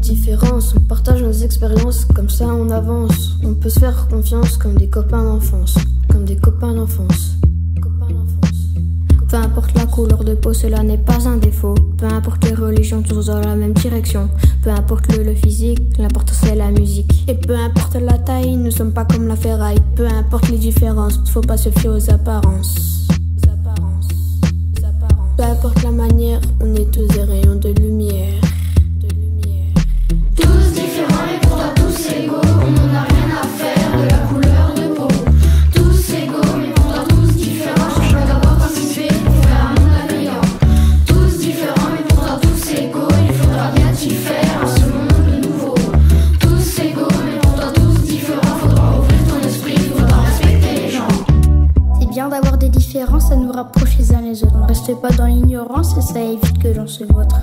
des différences, on partage nos expériences, comme ça on avance. On peut se faire confiance comme des copains d'enfance, comme des copains d'enfance. Peu importe la couleur de peau, cela n'est pas un défaut. Peu importe les religions, tous dans la même direction. Peu importe le, physique, l'important c'est la musique. Et peu importe la taille, nous sommes pas comme la ferraille. Peu importe les différences, faut pas se fier aux apparences. Peu importe la manière, on est tous des rayons de les autres. Restez pas dans l'ignorance et ça évite que l'on se vautre.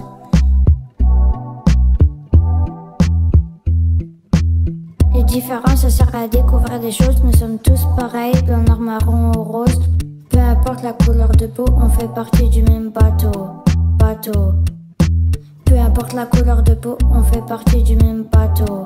Les différences, ça sert à découvrir des choses. Nous sommes tous pareils, blanc, noir, marron ou rose. Peu importe la couleur de peau, on fait partie du même bateau. Bateau. Peu importe la couleur de peau, on fait partie du même bateau.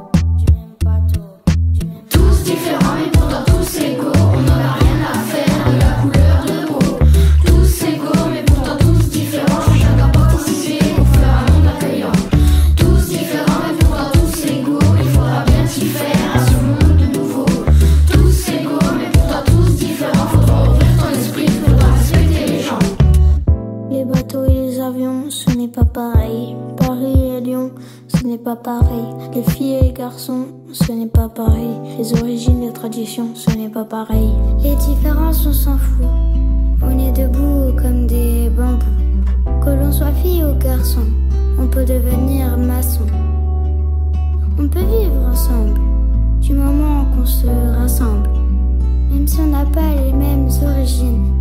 N'est pas pareil. Les filles et les garçons, ce n'est pas pareil. Les origines, les traditions, ce n'est pas pareil. Les différences, on s'en fout. On est debout comme des bambous. Que l'on soit fille ou garçon, on peut devenir maçon. On peut vivre ensemble, du moment qu'on se rassemble. Même si on n'a pas les mêmes origines